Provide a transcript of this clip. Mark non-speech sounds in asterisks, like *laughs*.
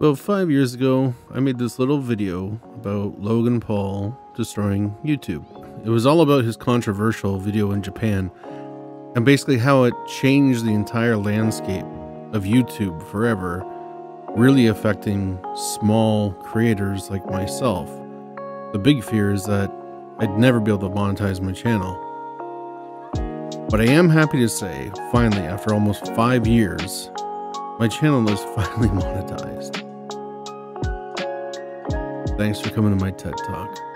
About five years ago, I made this little video about Logan Paul destroying YouTube. It was all about his controversial video in Japan and basically how it changed the entire landscape of YouTube forever, really affecting small creators like myself. The big fear is that I'd never be able to monetize my channel. But I am happy to say, finally, after almost five years, my channel is *laughs* finally monetized. Thanks for coming to my TED Talk.